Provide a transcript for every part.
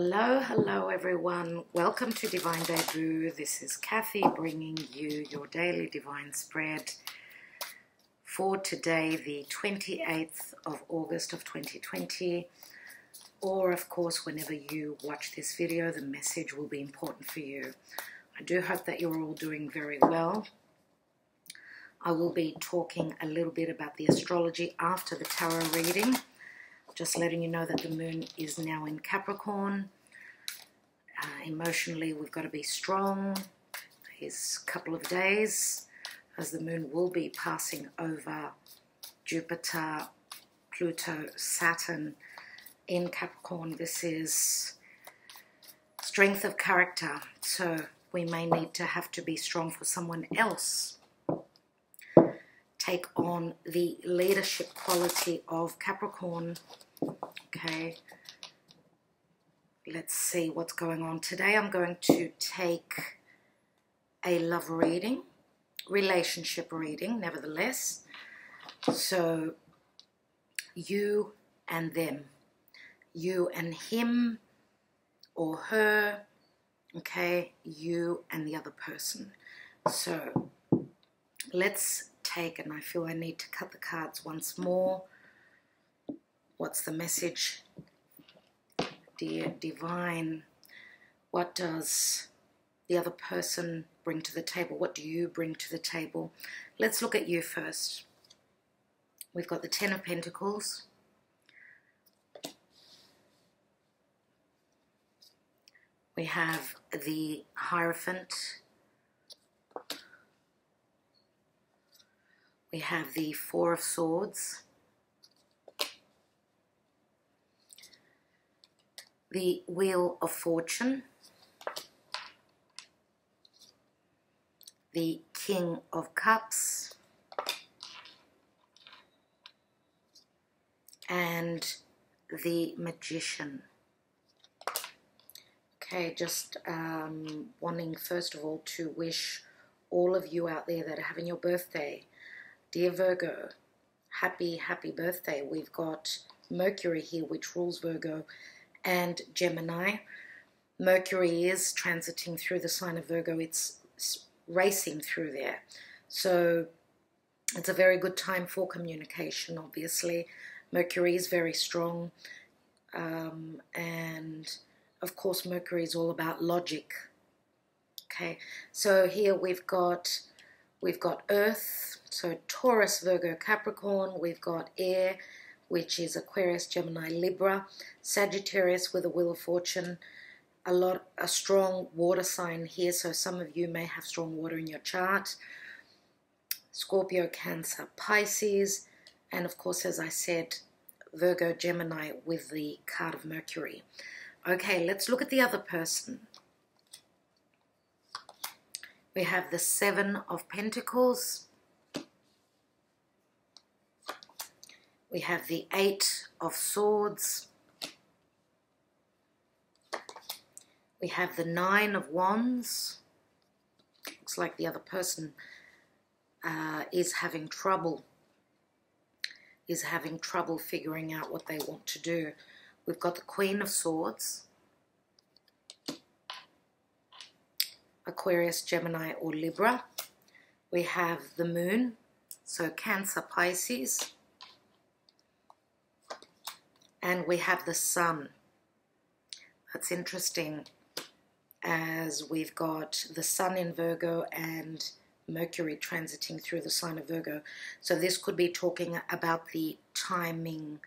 Hello, hello everyone. Welcome to Divine Debut. This is Kathy bringing you your daily divine spread for today, the 28th of August of 2020. Or, of course, whenever you watch this video, the message will be important for you. I do hope that you're all doing very well. I will be talking a little bit about the astrology after the tarot reading. Just letting you know that the moon is now in Capricorn. Uh, emotionally, we've got to be strong. These couple of days, as the moon will be passing over Jupiter, Pluto, Saturn in Capricorn. This is strength of character. So we may need to have to be strong for someone else take on the leadership quality of Capricorn Okay, let's see what's going on. Today I'm going to take a love reading, relationship reading, nevertheless. So, you and them, you and him or her, okay, you and the other person. So, let's take, and I feel I need to cut the cards once more. What's the message? Dear Divine, what does the other person bring to the table? What do you bring to the table? Let's look at you first. We've got the Ten of Pentacles. We have the Hierophant. We have the Four of Swords. The Wheel of Fortune, the King of Cups, and the Magician. Okay, just um, wanting first of all to wish all of you out there that are having your birthday, dear Virgo, happy, happy birthday. We've got Mercury here, which rules Virgo, and Gemini. Mercury is transiting through the sign of Virgo. It's racing through there. So it's a very good time for communication, obviously. Mercury is very strong. Um, and of course, Mercury is all about logic. Okay, so here we've got we've got Earth, so Taurus, Virgo, Capricorn. We've got air, which is Aquarius, Gemini, Libra, Sagittarius with a Wheel of Fortune, a lot a strong water sign here, so some of you may have strong water in your chart. Scorpio, Cancer, Pisces, and of course, as I said, Virgo, Gemini with the card of Mercury. Okay, let's look at the other person. We have the Seven of Pentacles, We have the Eight of Swords. We have the Nine of Wands. Looks like the other person uh, is having trouble, is having trouble figuring out what they want to do. We've got the Queen of Swords. Aquarius, Gemini, or Libra. We have the Moon, so Cancer, Pisces and we have the sun. That's interesting as we've got the sun in Virgo and Mercury transiting through the sign of Virgo. So this could be talking about the timing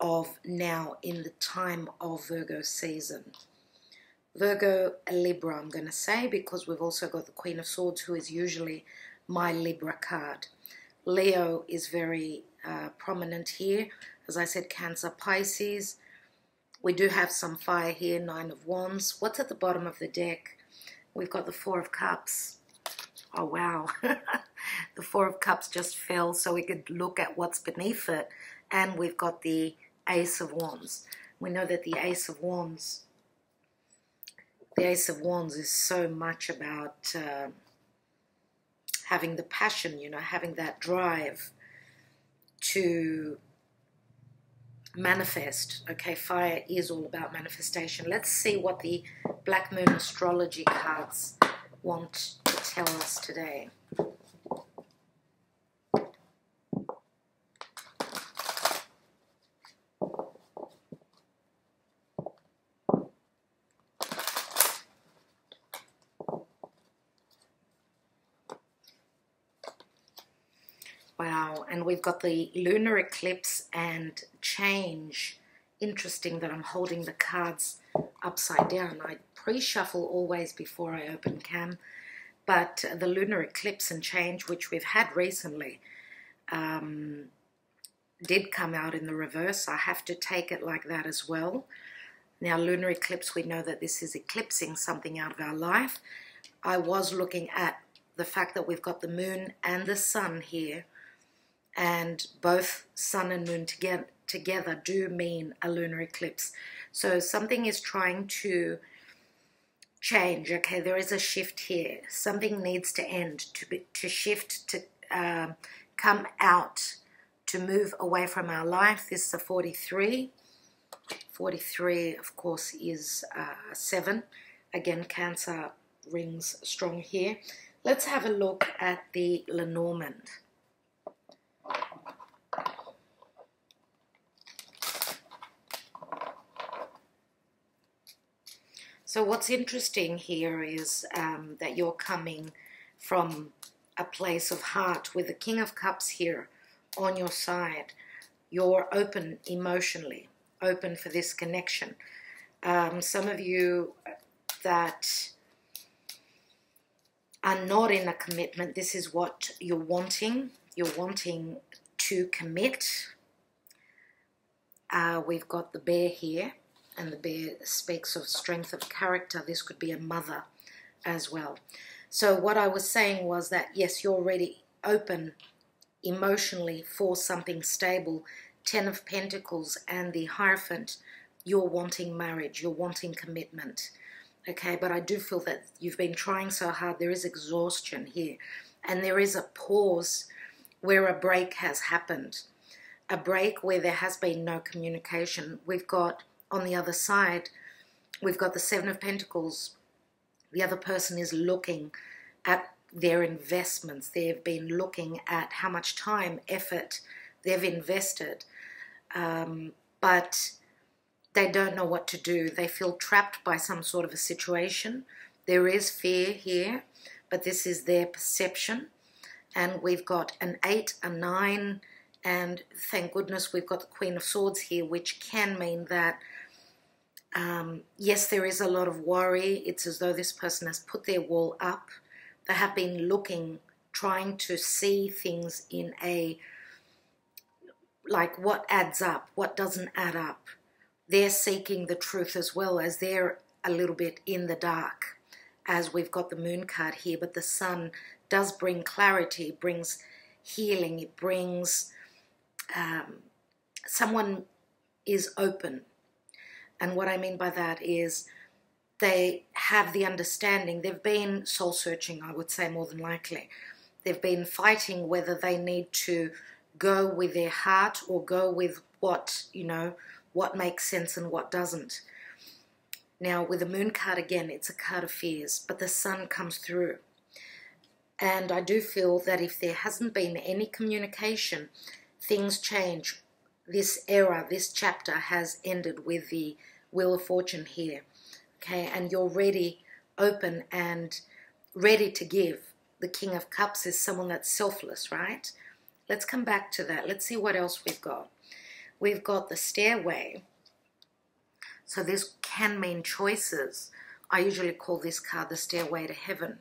of now in the time of Virgo season. Virgo, Libra, I'm going to say, because we've also got the Queen of Swords, who is usually my Libra card. Leo is very uh, prominent here. As I said, Cancer, Pisces. We do have some fire here, Nine of Wands. What's at the bottom of the deck? We've got the Four of Cups. Oh, wow. the Four of Cups just fell so we could look at what's beneath it. And we've got the Ace of Wands. We know that the Ace of Wands, the Ace of Wands is so much about uh, having the passion, you know, having that drive to manifest. Okay, fire is all about manifestation. Let's see what the Black Moon astrology cards want to tell us today. Wow, and we've got the lunar eclipse and change. Interesting that I'm holding the cards upside down. I pre-shuffle always before I open cam, but the lunar eclipse and change, which we've had recently, um, did come out in the reverse. I have to take it like that as well. Now, lunar eclipse, we know that this is eclipsing something out of our life. I was looking at the fact that we've got the moon and the sun here and both sun and moon together together do mean a lunar eclipse. So something is trying to change. Okay, there is a shift here. Something needs to end, to be, to shift, to um, come out, to move away from our life. This is a 43. 43, of course, is uh, 7. Again, Cancer rings strong here. Let's have a look at the Lenormand. So what's interesting here is um, that you're coming from a place of heart with the King of Cups here on your side. You're open emotionally, open for this connection. Um, some of you that are not in a commitment, this is what you're wanting. You're wanting to commit. Uh, we've got the bear here and the bear speaks of strength of character. This could be a mother as well. So what I was saying was that yes, you're already open emotionally for something stable. Ten of Pentacles and the Hierophant, you're wanting marriage, you're wanting commitment. Okay, but I do feel that you've been trying so hard. There is exhaustion here, and there is a pause where a break has happened. A break where there has been no communication. We've got on the other side, we've got the Seven of Pentacles. The other person is looking at their investments. They've been looking at how much time, effort they've invested, um, but they don't know what to do. They feel trapped by some sort of a situation. There is fear here, but this is their perception. And we've got an eight, a nine, and thank goodness we've got the Queen of Swords here, which can mean that um, yes, there is a lot of worry. It's as though this person has put their wall up. They have been looking, trying to see things in a like what adds up, what doesn't add up. They're seeking the truth as well as they're a little bit in the dark, as we've got the moon card here. But the sun does bring clarity, brings healing, it brings um, someone is open and what I mean by that is they have the understanding. They've been soul searching, I would say, more than likely. They've been fighting whether they need to go with their heart or go with what, you know, what makes sense and what doesn't. Now, with the moon card again, it's a card of fears, but the sun comes through. And I do feel that if there hasn't been any communication, things change this era, this chapter has ended with the Wheel of Fortune here. Okay, and you're ready, open, and ready to give. The King of Cups is someone that's selfless, right? Let's come back to that. Let's see what else we've got. We've got the stairway. So this can mean choices. I usually call this card the stairway to heaven.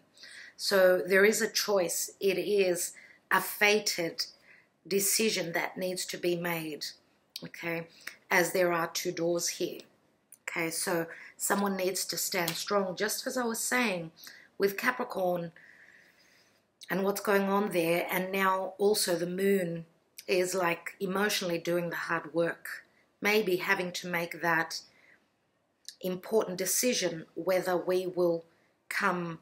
So there is a choice. It is a fated decision that needs to be made, okay, as there are two doors here. Okay, so someone needs to stand strong, just as I was saying with Capricorn and what's going on there, and now also the moon is like emotionally doing the hard work, maybe having to make that important decision whether we will come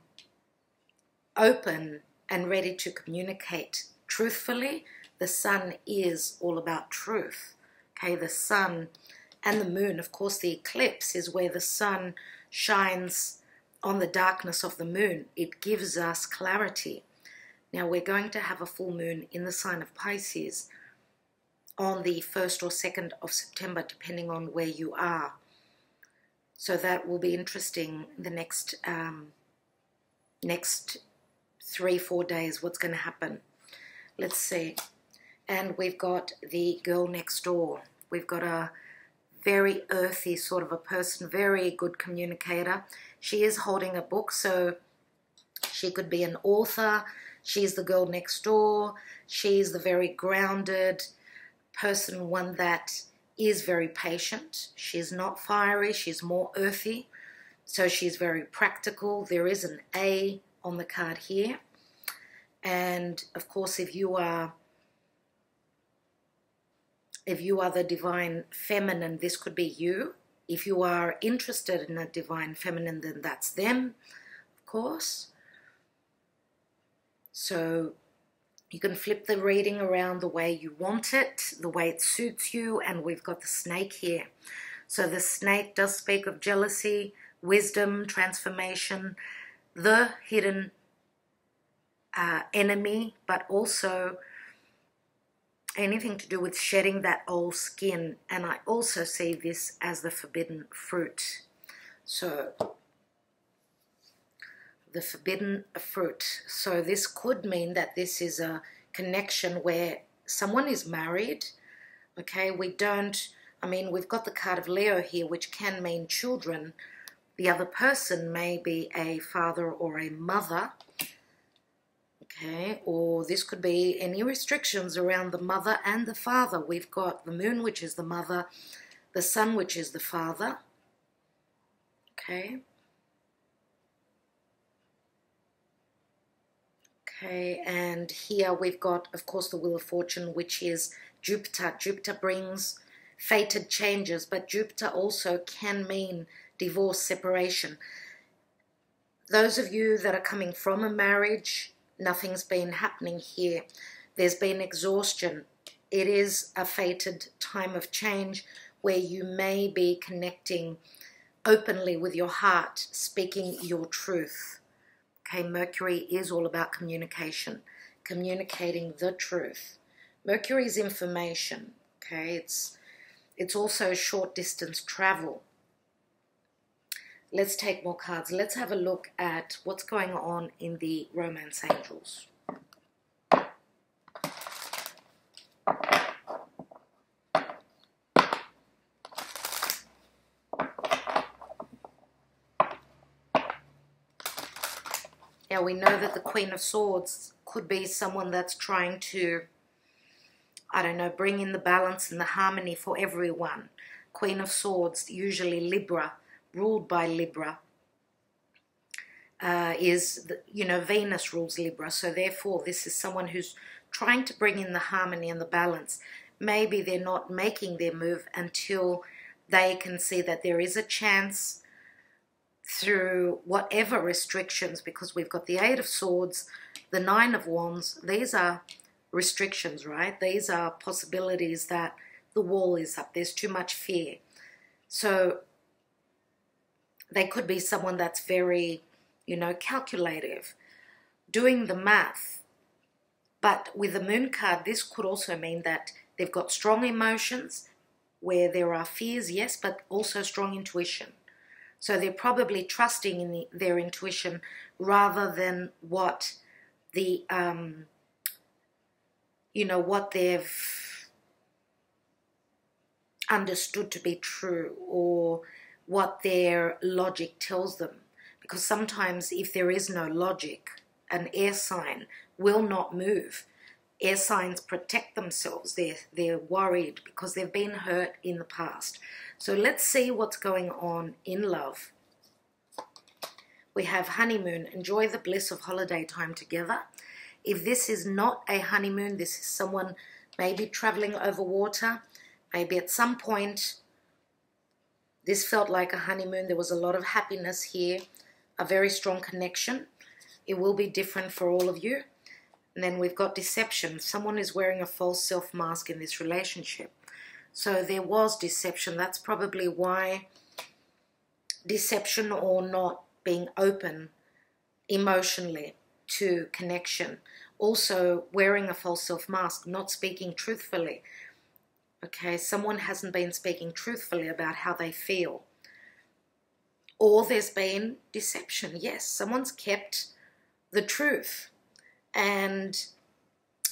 open and ready to communicate truthfully the sun is all about truth. Okay, the sun and the moon. Of course, the eclipse is where the sun shines on the darkness of the moon. It gives us clarity. Now, we're going to have a full moon in the sign of Pisces on the 1st or 2nd of September, depending on where you are. So that will be interesting the next um, next three, four days, what's going to happen. Let's see. And we've got the girl next door. We've got a very earthy sort of a person, very good communicator. She is holding a book, so she could be an author. She's the girl next door. She's the very grounded person, one that is very patient. She's not fiery, she's more earthy. So she's very practical. There is an A on the card here. And of course, if you are if you are the divine feminine, this could be you. If you are interested in a divine feminine, then that's them, of course. So you can flip the reading around the way you want it, the way it suits you, and we've got the snake here. So the snake does speak of jealousy, wisdom, transformation, the hidden uh, enemy, but also anything to do with shedding that old skin. And I also see this as the forbidden fruit. So, the forbidden fruit. So, this could mean that this is a connection where someone is married. Okay, we don't, I mean, we've got the card of Leo here, which can mean children. The other person may be a father or a mother okay or this could be any restrictions around the mother and the father. We've got the moon which is the mother the sun which is the father. Okay. Okay and here we've got of course the wheel of fortune which is Jupiter. Jupiter brings fated changes but Jupiter also can mean divorce separation. Those of you that are coming from a marriage nothing's been happening here. There's been exhaustion. It is a fated time of change where you may be connecting openly with your heart, speaking your truth. Okay, Mercury is all about communication, communicating the truth. Mercury is information. Okay, it's it's also short distance travel. Let's take more cards. Let's have a look at what's going on in the Romance Angels. Now we know that the Queen of Swords could be someone that's trying to, I don't know, bring in the balance and the harmony for everyone. Queen of Swords, usually Libra, ruled by Libra uh, is, the, you know, Venus rules Libra. So therefore, this is someone who's trying to bring in the harmony and the balance. Maybe they're not making their move until they can see that there is a chance through whatever restrictions, because we've got the Eight of Swords, the Nine of Wands. These are restrictions, right? These are possibilities that the wall is up. There's too much fear. So they could be someone that's very, you know, calculative, doing the math. But with the moon card, this could also mean that they've got strong emotions where there are fears, yes, but also strong intuition. So they're probably trusting in the, their intuition rather than what the, um, you know, what they've understood to be true or what their logic tells them. Because sometimes, if there is no logic, an air sign will not move. Air signs protect themselves. They're, they're worried because they've been hurt in the past. So let's see what's going on in love. We have honeymoon. Enjoy the bliss of holiday time together. If this is not a honeymoon, this is someone maybe traveling over water, maybe at some point this felt like a honeymoon. There was a lot of happiness here, a very strong connection. It will be different for all of you. And then we've got deception. Someone is wearing a false self mask in this relationship. So there was deception. That's probably why deception or not being open emotionally to connection. Also, wearing a false self mask, not speaking truthfully. Okay, someone hasn't been speaking truthfully about how they feel. Or there's been deception. Yes, someone's kept the truth. And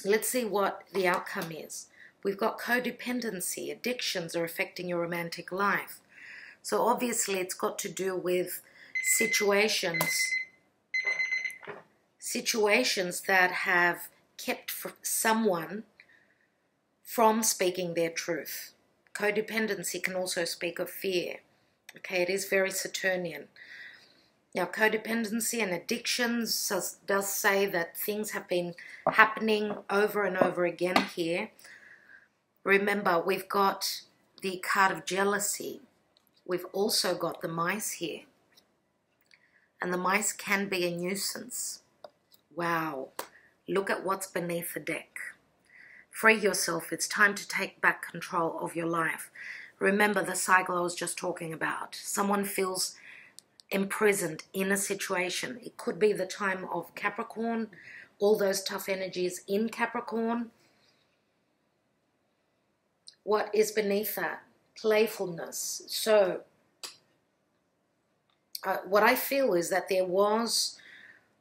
let's see what the outcome is. We've got codependency, addictions are affecting your romantic life. So obviously it's got to do with situations situations that have kept someone from speaking their truth. Codependency can also speak of fear. Okay, it is very Saturnian. Now, codependency and addictions does, say that things have been happening over and over again here. Remember, we've got the card of jealousy. We've also got the mice here. And the mice can be a nuisance. Wow. Look at what's beneath the deck. Free yourself. It's time to take back control of your life. Remember the cycle I was just talking about. Someone feels imprisoned in a situation. It could be the time of Capricorn, all those tough energies in Capricorn. What is beneath that? Playfulness. So, uh, what I feel is that there was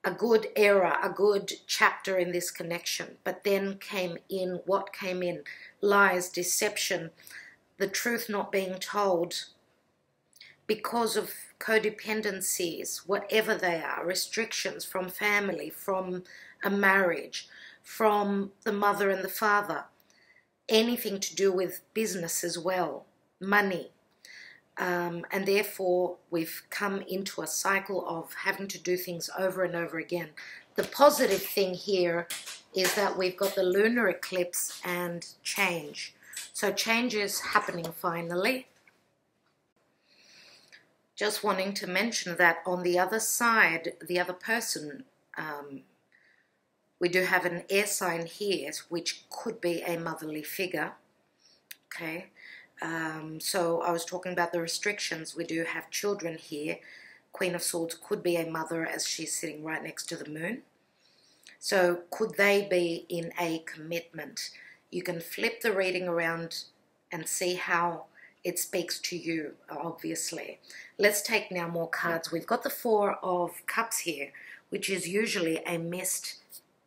a good era, a good chapter in this connection. But then came in what came in lies, deception, the truth not being told because of codependencies, whatever they are, restrictions from family, from a marriage, from the mother and the father, anything to do with business as well, money, um, and therefore, we've come into a cycle of having to do things over and over again. The positive thing here is that we've got the lunar eclipse and change. So change is happening finally. Just wanting to mention that on the other side, the other person, um, we do have an air sign here, which could be a motherly figure. Okay, um, so I was talking about the restrictions. We do have children here. Queen of Swords could be a mother as she's sitting right next to the moon. So could they be in a commitment? You can flip the reading around and see how it speaks to you, obviously. Let's take now more cards. We've got the Four of Cups here, which is usually a missed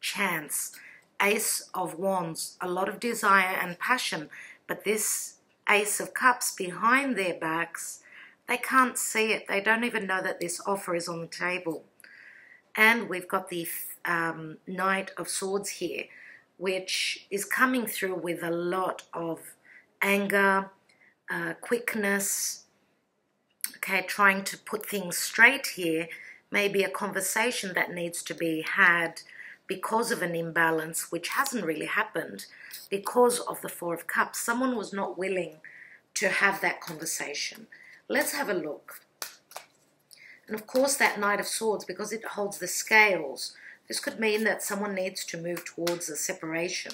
chance. Ace of Wands, a lot of desire and passion, but this Ace of Cups behind their backs, they can't see it. They don't even know that this offer is on the table. And we've got the um, Knight of Swords here, which is coming through with a lot of anger, uh, quickness, okay, trying to put things straight here, maybe a conversation that needs to be had because of an imbalance, which hasn't really happened, because of the Four of Cups. Someone was not willing to have that conversation. Let's have a look. And of course, that Knight of Swords, because it holds the scales, this could mean that someone needs to move towards a separation,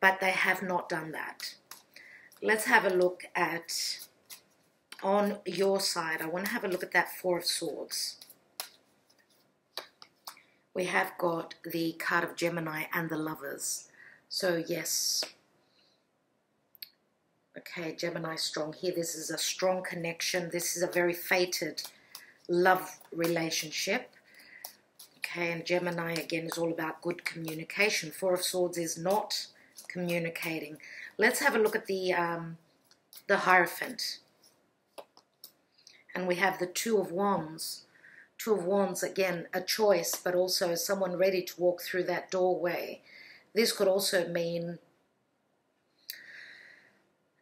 but they have not done that. Let's have a look at, on your side, I want to have a look at that Four of Swords. We have got the card of Gemini and the Lovers. So yes, okay, Gemini strong here. This is a strong connection. This is a very fated love relationship. Okay, and Gemini again is all about good communication. Four of Swords is not communicating. Let's have a look at the um, the Hierophant. And we have the Two of Wands. Two of Wands, again, a choice, but also someone ready to walk through that doorway. This could also mean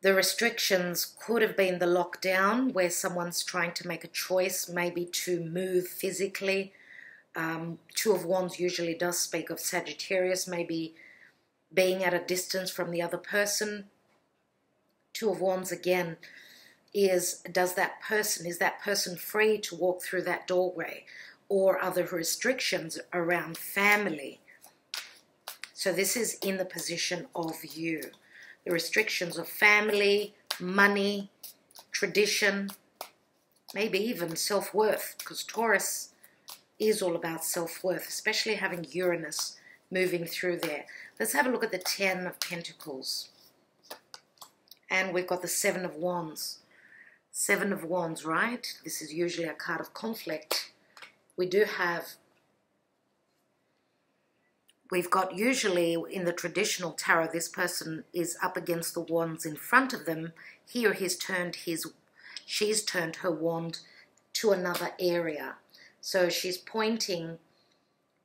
the restrictions could have been the lockdown where someone's trying to make a choice, maybe to move physically. Um, Two of Wands usually does speak of Sagittarius, maybe being at a distance from the other person. Two of Wands again is does that person, is that person free to walk through that doorway? Or are there restrictions around family so this is in the position of you. the restrictions of family, money, tradition, maybe even self-worth, because Taurus is all about self-worth, especially having Uranus moving through there. Let's have a look at the Ten of Pentacles. And we've got the Seven of Wands. Seven of Wands, right? This is usually a card of conflict. We do have, we've got usually in the traditional tarot, this person is up against the wands in front of them. Here he's turned his, she's turned her wand to another area. So she's pointing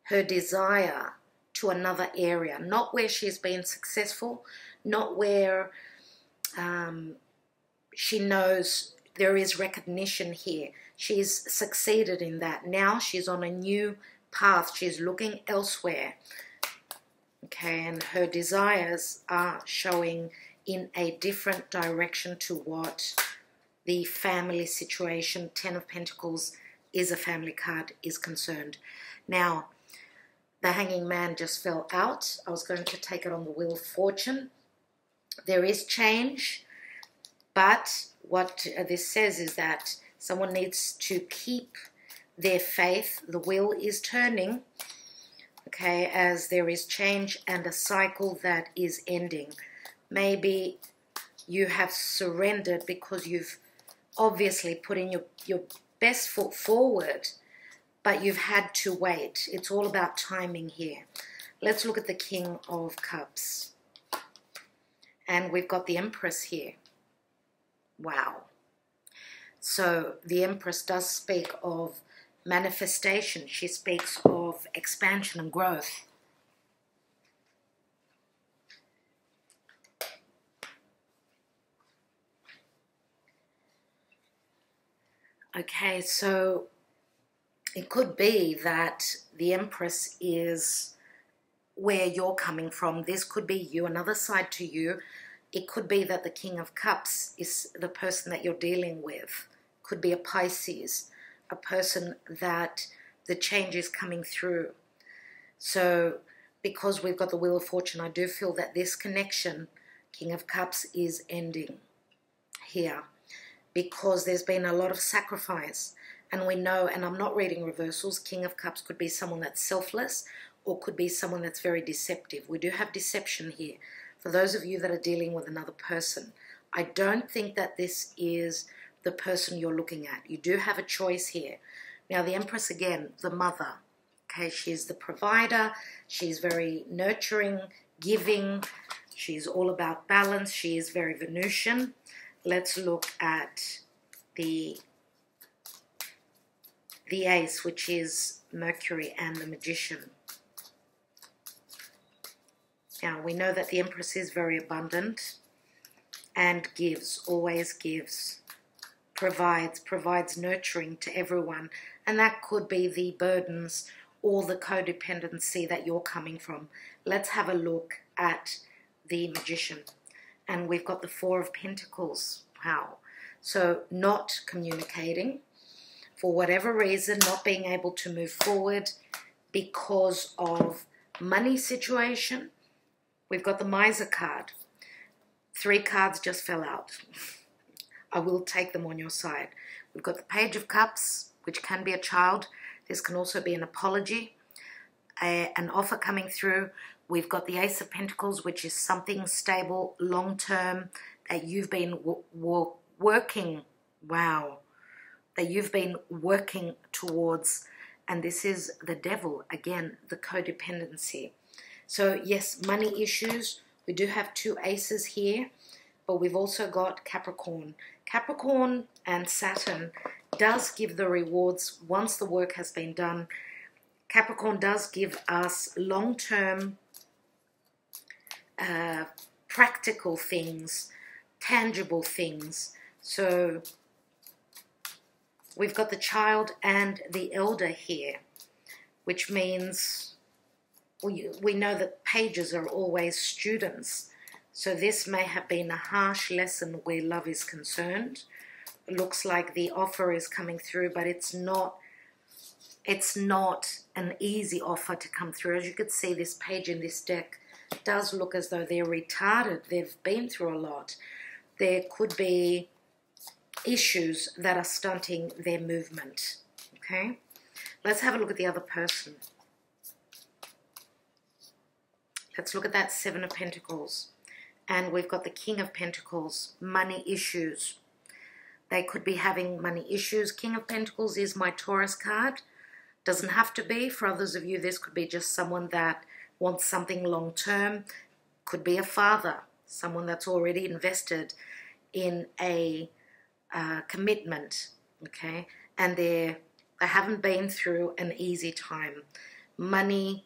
her desire to another area, not where she's been successful, not where um, she knows there is recognition here. She's succeeded in that. Now she's on a new path. She's looking elsewhere. Okay, and her desires are showing in a different direction to what the family situation, Ten of Pentacles, is a family card, is concerned. Now, the Hanging Man just fell out. I was going to take it on the Wheel of Fortune. There is change, but what this says is that someone needs to keep their faith. The wheel is turning, okay, as there is change and a cycle that is ending. Maybe you have surrendered because you've obviously put in your, your best foot forward, but you've had to wait. It's all about timing here. Let's look at the King of Cups. And we've got the Empress here. Wow. So the Empress does speak of manifestation. She speaks of expansion and growth. Okay, so it could be that the Empress is where you're coming from. This could be you, another side to you it could be that the King of Cups is the person that you're dealing with. Could be a Pisces, a person that the change is coming through. So because we've got the Wheel of Fortune, I do feel that this connection, King of Cups, is ending here because there's been a lot of sacrifice. And we know, and I'm not reading reversals, King of Cups could be someone that's selfless or could be someone that's very deceptive. We do have deception here for those of you that are dealing with another person, I don't think that this is the person you're looking at. You do have a choice here. Now, the Empress, again, the mother. Okay, she's the provider. She's very nurturing, giving. She's all about balance. She is very Venusian. Let's look at the the ace, which is Mercury and the Magician. Now, we know that the Empress is very abundant and gives, always gives, provides, provides nurturing to everyone. And that could be the burdens or the codependency that you're coming from. Let's have a look at the Magician. And we've got the Four of Pentacles. Wow. So not communicating, for whatever reason, not being able to move forward because of money situation, We've got the miser card. Three cards just fell out. I will take them on your side. We've got the Page of Cups, which can be a child. This can also be an apology, a, an offer coming through. We've got the Ace of Pentacles, which is something stable, long-term, that you've been working, wow, that you've been working towards. And this is the devil, again, the codependency. So yes, money issues. We do have two aces here, but we've also got Capricorn. Capricorn and Saturn does give the rewards once the work has been done. Capricorn does give us long-term uh, practical things, tangible things. So we've got the child and the elder here, which means we, know that pages are always students. So this may have been a harsh lesson where love is concerned. It looks like the offer is coming through, but it's not it's not an easy offer to come through. As you could see, this page in this deck does look as though they're retarded. They've been through a lot. There could be issues that are stunting their movement. Okay? Let's have a look at the other person. Let's look at that Seven of Pentacles. And we've got the King of Pentacles, money issues. They could be having money issues. King of Pentacles is my Taurus card. Doesn't have to be. For others of you, this could be just someone that wants something long term. Could be a father, someone that's already invested in a uh, commitment, okay? And they're, they haven't been through an easy time. Money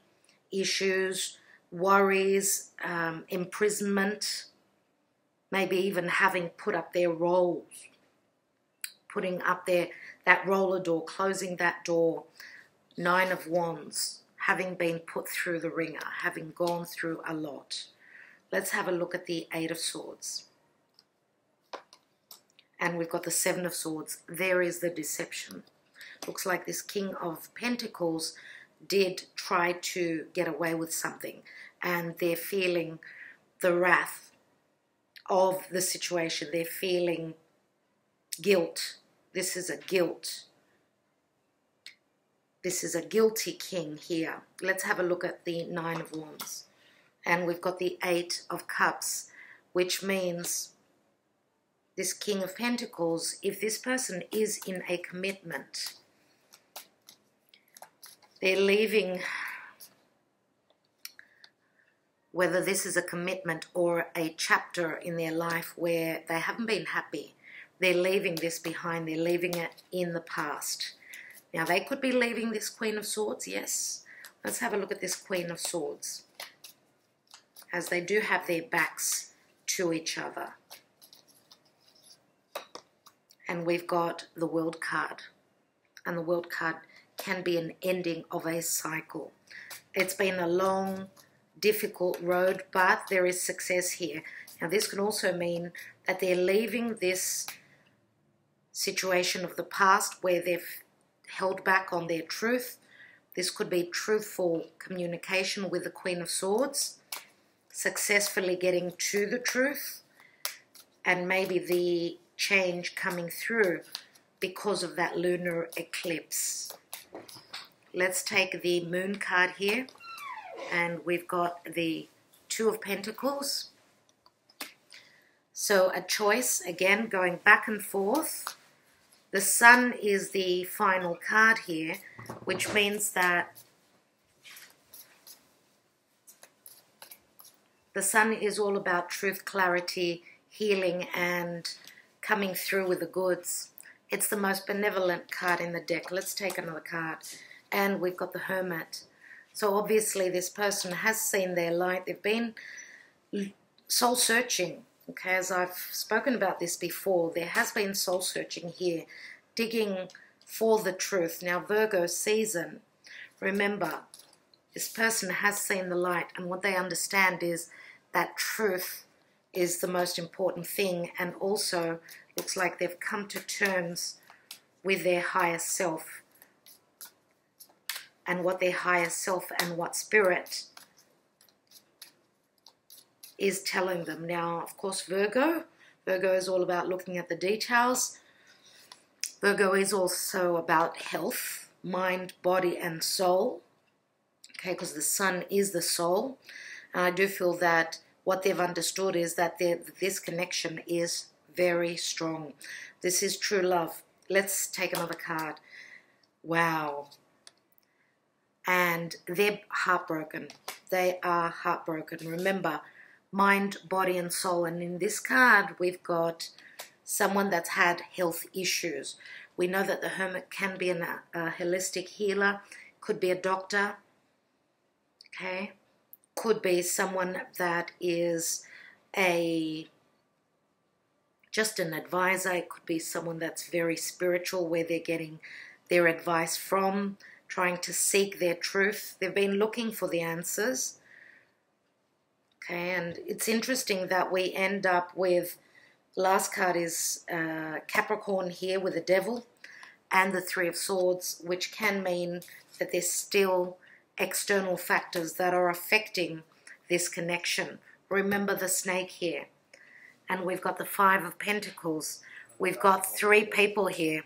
issues, worries, um, imprisonment, maybe even having put up their roles, putting up their that roller door, closing that door, nine of wands, having been put through the ringer, having gone through a lot. Let's have a look at the eight of swords. And we've got the seven of swords. There is the deception. Looks like this king of pentacles did try to get away with something and they're feeling the wrath of the situation. They're feeling guilt. This is a guilt. This is a guilty king here. Let's have a look at the Nine of Wands. And we've got the Eight of Cups, which means this King of Pentacles, if this person is in a commitment, they're leaving whether this is a commitment or a chapter in their life where they haven't been happy. They're leaving this behind, they're leaving it in the past. Now, they could be leaving this Queen of Swords, yes. Let's have a look at this Queen of Swords, as they do have their backs to each other. And we've got the World card. And the World card can be an ending of a cycle. It's been a long, difficult road, but there is success here. Now, this can also mean that they're leaving this situation of the past where they've held back on their truth. This could be truthful communication with the Queen of Swords, successfully getting to the truth, and maybe the change coming through because of that lunar eclipse. Let's take the moon card here and we've got the Two of Pentacles. So a choice, again, going back and forth. The Sun is the final card here, which means that the Sun is all about truth, clarity, healing, and coming through with the goods. It's the most benevolent card in the deck. Let's take another card. And we've got the Hermit. So obviously this person has seen their light. They've been soul searching. Okay, as I've spoken about this before, there has been soul searching here, digging for the truth. Now, Virgo season, remember, this person has seen the light, and what they understand is that truth is the most important thing, and also looks like they've come to terms with their higher self and what their higher self and what spirit is telling them. Now, of course, Virgo, Virgo is all about looking at the details. Virgo is also about health, mind, body, and soul. Okay, because the sun is the soul. And I do feel that what they've understood is that this connection is very strong. This is true love. Let's take another card. Wow and they're heartbroken. They are heartbroken. Remember, mind, body, and soul. And in this card, we've got someone that's had health issues. We know that the hermit can be an, a holistic healer, could be a doctor, okay? Could be someone that is a just an advisor. It could be someone that's very spiritual, where they're getting their advice from trying to seek their truth. They've been looking for the answers. Okay, and it's interesting that we end up with last card is uh, Capricorn here with the devil and the Three of Swords, which can mean that there's still external factors that are affecting this connection. Remember the snake here. And we've got the Five of Pentacles. We've got three people here.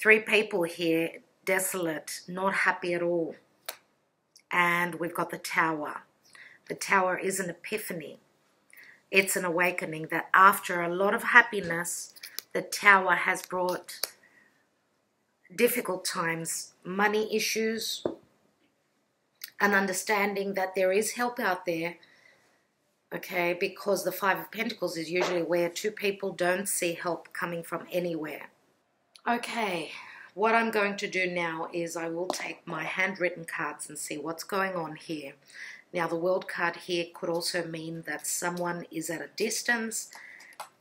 Three people here, desolate, not happy at all. And we've got the Tower. The Tower is an epiphany. It's an awakening that after a lot of happiness, the Tower has brought difficult times, money issues, an understanding that there is help out there, okay, because the Five of Pentacles is usually where two people don't see help coming from anywhere. Okay, what I'm going to do now is I will take my handwritten cards and see what's going on here. Now, the world card here could also mean that someone is at a distance.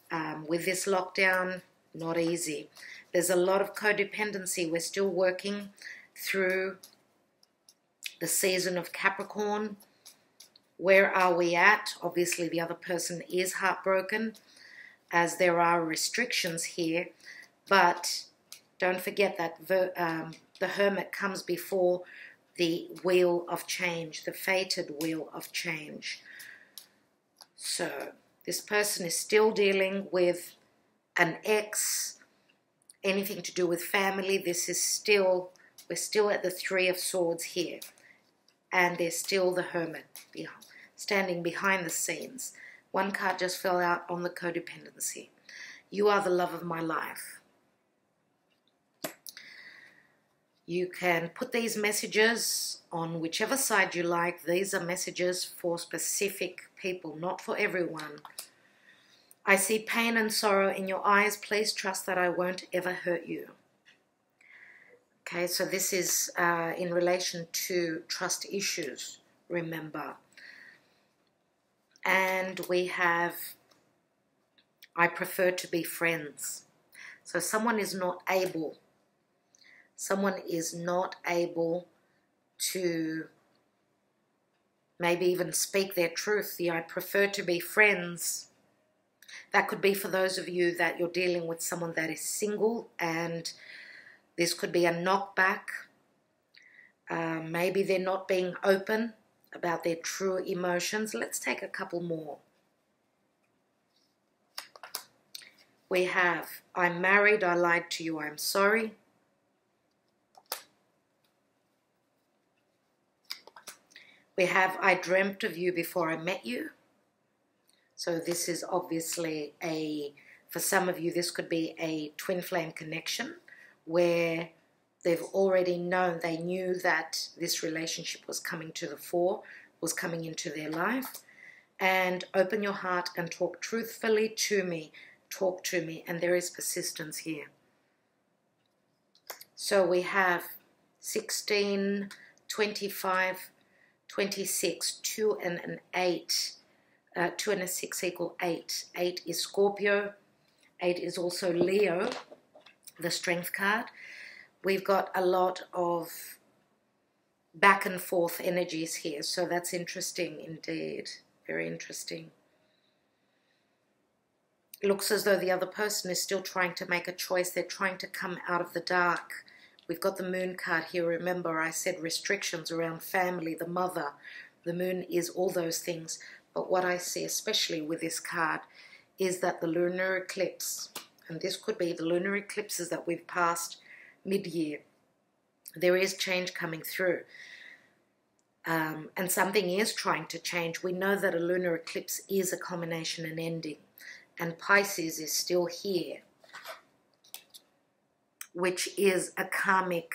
Um, with this lockdown, not easy. There's a lot of codependency. We're still working through the season of Capricorn. Where are we at? Obviously, the other person is heartbroken as there are restrictions here. But don't forget that um, the Hermit comes before the wheel of change, the fated wheel of change. So this person is still dealing with an ex, anything to do with family. This is still, we're still at the Three of Swords here. And there's still the Hermit standing behind the scenes. One card just fell out on the codependency. You are the love of my life. You can put these messages on whichever side you like. These are messages for specific people, not for everyone. I see pain and sorrow in your eyes. Please trust that I won't ever hurt you. Okay, so this is uh, in relation to trust issues, remember. And we have, I prefer to be friends. So someone is not able someone is not able to maybe even speak their truth, the I prefer to be friends. That could be for those of you that you're dealing with someone that is single and this could be a knockback. Uh, maybe they're not being open about their true emotions. Let's take a couple more. We have, I'm married, I lied to you, I'm sorry. We have I dreamt of you before I met you. So this is obviously a, for some of you, this could be a twin flame connection where they've already known, they knew that this relationship was coming to the fore, was coming into their life. And open your heart and talk truthfully to me. Talk to me. And there is persistence here. So we have 16, 25, 26, 2 and an 8. Uh, 2 and a 6 equal 8. 8 is Scorpio. 8 is also Leo, the strength card. We've got a lot of back and forth energies here, so that's interesting indeed. Very interesting. It looks as though the other person is still trying to make a choice. They're trying to come out of the dark. We've got the moon card here. Remember, I said restrictions around family, the mother. The moon is all those things. But what I see, especially with this card, is that the lunar eclipse, and this could be the lunar eclipses that we've passed mid-year, there is change coming through. Um, and something is trying to change. We know that a lunar eclipse is a culmination and ending, and Pisces is still here which is a karmic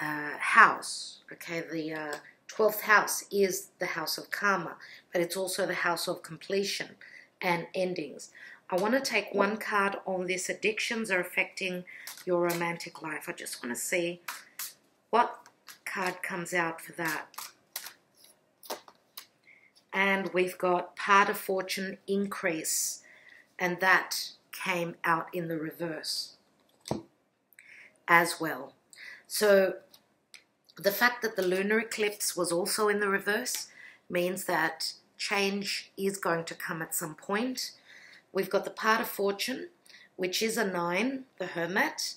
uh, house. Okay, the uh, 12th house is the house of karma, but it's also the house of completion and endings. I want to take one card on this addictions are affecting your romantic life. I just want to see what card comes out for that. And we've got part of fortune increase, and that came out in the reverse as well. So the fact that the lunar eclipse was also in the reverse means that change is going to come at some point. We've got the part of fortune, which is a nine, the hermit,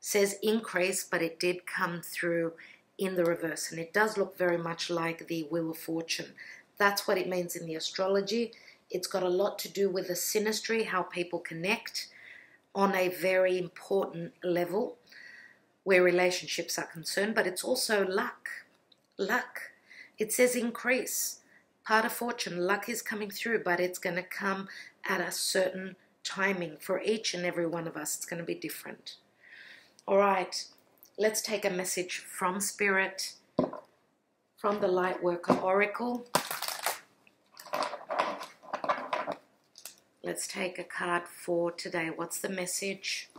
says increase, but it did come through in the reverse. And it does look very much like the Wheel of Fortune. That's what it means in the astrology. It's got a lot to do with the synastry, how people connect on a very important level where relationships are concerned, but it's also luck. Luck. It says increase. Part of fortune, luck is coming through, but it's going to come at a certain timing for each and every one of us. It's going to be different. All right, let's take a message from Spirit, from the Lightworker Oracle. Let's take a card for today. What's the message?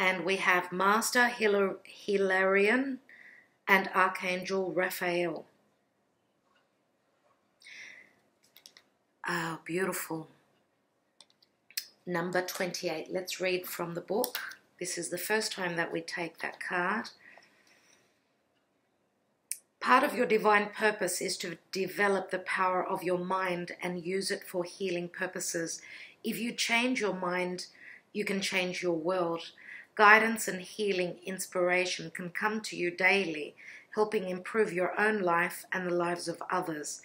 And we have Master Hilarion and Archangel Raphael. Oh, beautiful. Number 28. Let's read from the book. This is the first time that we take that card. Part of your divine purpose is to develop the power of your mind and use it for healing purposes. If you change your mind, you can change your world. Guidance and healing inspiration can come to you daily, helping improve your own life and the lives of others.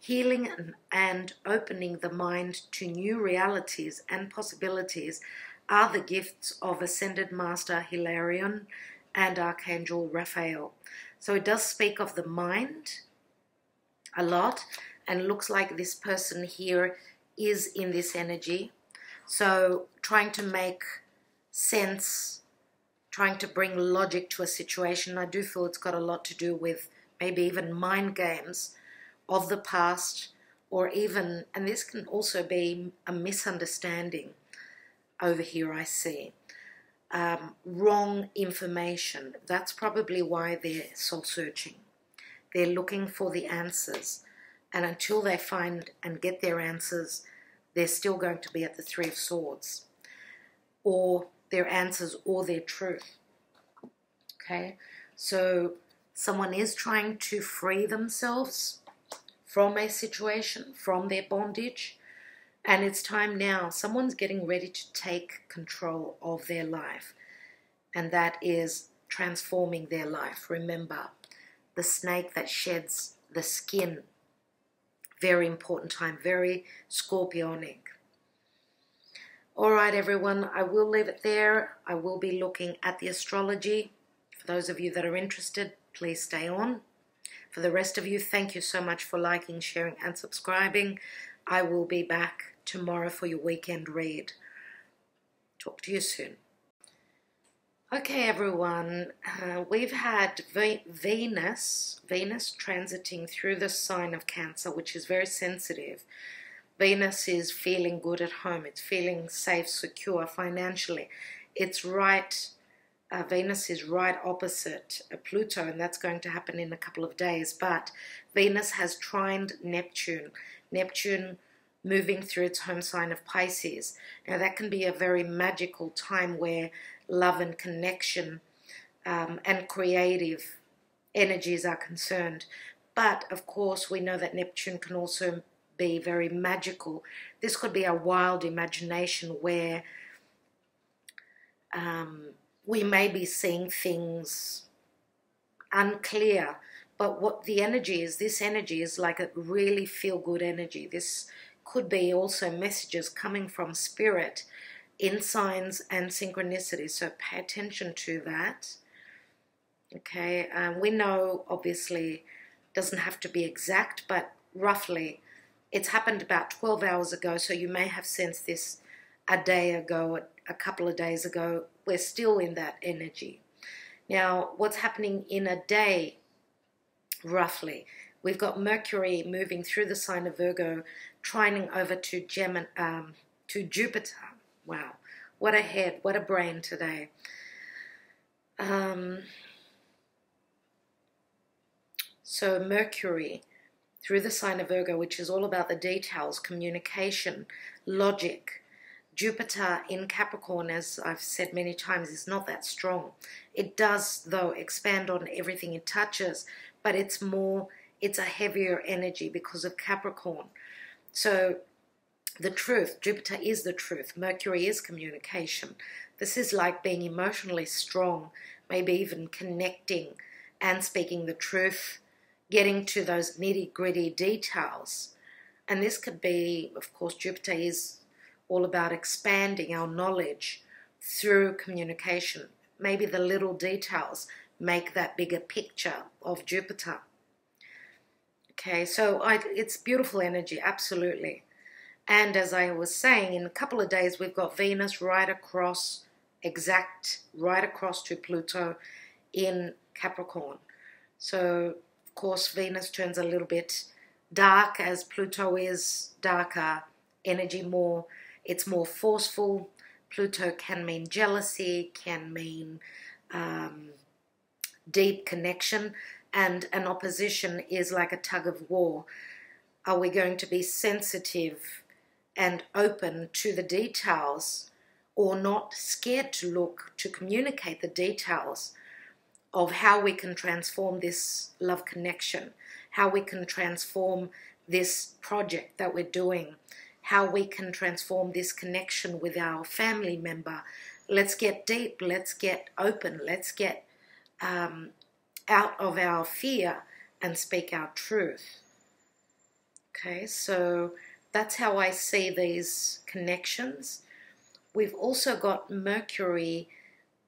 Healing and opening the mind to new realities and possibilities are the gifts of Ascended Master Hilarion and Archangel Raphael. So it does speak of the mind a lot and looks like this person here is in this energy. So trying to make sense, trying to bring logic to a situation. I do feel it's got a lot to do with maybe even mind games of the past or even, and this can also be a misunderstanding over here I see um, wrong information. That's probably why they're soul searching. They're looking for the answers. And until they find and get their answers, they're still going to be at the Three of Swords, or their answers, or their truth. Okay? So someone is trying to free themselves from a situation, from their bondage, and it's time now. Someone's getting ready to take control of their life. And that is transforming their life. Remember, the snake that sheds the skin. Very important time, very scorpionic. All right, everyone, I will leave it there. I will be looking at the astrology. For those of you that are interested, please stay on. For the rest of you, thank you so much for liking, sharing, and subscribing. I will be back tomorrow for your weekend read. Talk to you soon. Okay, everyone, uh, we've had Venus, Venus transiting through the sign of Cancer, which is very sensitive. Venus is feeling good at home. It's feeling safe, secure financially. It's right, uh, Venus is right opposite uh, Pluto, and that's going to happen in a couple of days. But Venus has trined Neptune. Neptune moving through its home sign of Pisces. Now, that can be a very magical time where love and connection um, and creative energies are concerned. But of course, we know that Neptune can also be very magical. This could be a wild imagination where um, we may be seeing things unclear. But what the energy is, this energy is like a really feel good energy. This could be also messages coming from spirit in signs and synchronicity. So pay attention to that. Okay, um, we know obviously doesn't have to be exact, but roughly it's happened about 12 hours ago. So you may have sensed this a day ago, a couple of days ago. We're still in that energy. Now, what's happening in a day, roughly? We've got Mercury moving through the sign of Virgo trining over to Gemini, um, to Jupiter. Wow, what a head, what a brain today. Um, so Mercury through the sign of Virgo, which is all about the details, communication, logic. Jupiter in Capricorn, as I've said many times, is not that strong. It does, though, expand on everything it touches, but it's more, it's a heavier energy because of Capricorn. So the truth, Jupiter is the truth, Mercury is communication. This is like being emotionally strong, maybe even connecting and speaking the truth, getting to those nitty gritty details. And this could be, of course, Jupiter is all about expanding our knowledge through communication. Maybe the little details make that bigger picture of Jupiter. Okay, so I, it's beautiful energy, absolutely. And as I was saying, in a couple of days, we've got Venus right across, exact, right across to Pluto in Capricorn. So, of course, Venus turns a little bit dark as Pluto is darker, energy more, it's more forceful. Pluto can mean jealousy, can mean um, deep connection and an opposition is like a tug of war. Are we going to be sensitive and open to the details or not scared to look to communicate the details of how we can transform this love connection, how we can transform this project that we're doing, how we can transform this connection with our family member. Let's get deep, let's get open, let's get um, out of our fear and speak our truth. Okay, so that's how I see these connections. We've also got Mercury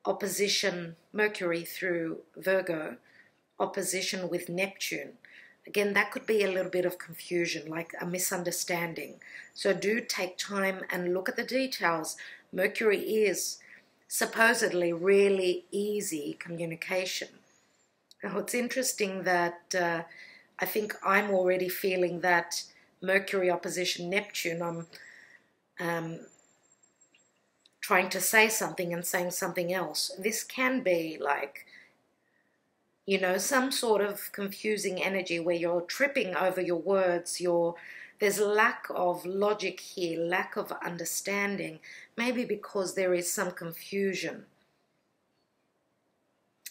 opposition, Mercury through Virgo, opposition with Neptune. Again, that could be a little bit of confusion, like a misunderstanding. So do take time and look at the details. Mercury is supposedly really easy communication. Now, it's interesting that uh, I think I'm already feeling that Mercury opposition Neptune. I'm um, trying to say something and saying something else. This can be like, you know, some sort of confusing energy where you're tripping over your words, you're there's lack of logic here, lack of understanding, maybe because there is some confusion.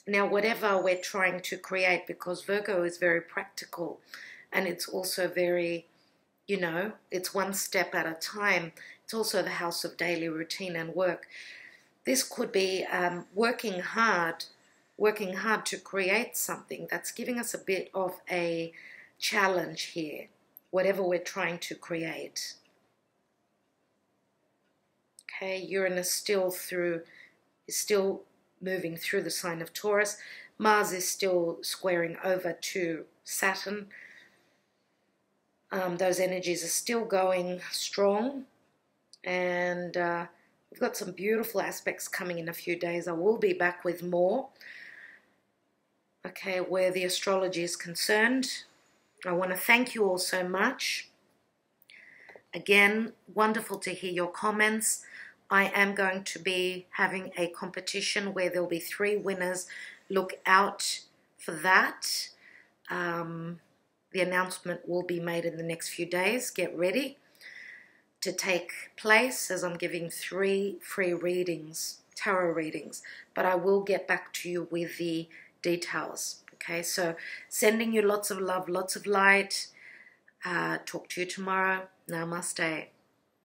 Now, whatever we're trying to create, because Virgo is very practical and it's also very, you know, it's one step at a time. It's also the house of daily routine and work. This could be um, working hard, working hard to create something that's giving us a bit of a challenge here whatever we're trying to create. Okay, Uranus still through is still moving through the sign of Taurus. Mars is still squaring over to Saturn. Um, those energies are still going strong, and uh, we've got some beautiful aspects coming in a few days. I will be back with more. Okay, where the astrology is concerned, I want to thank you all so much. Again, wonderful to hear your comments. I am going to be having a competition where there'll be three winners. Look out for that. Um, the announcement will be made in the next few days. Get ready to take place as I'm giving three free readings, tarot readings. But I will get back to you with the details. Okay, so sending you lots of love, lots of light. Uh, talk to you tomorrow. Namaste.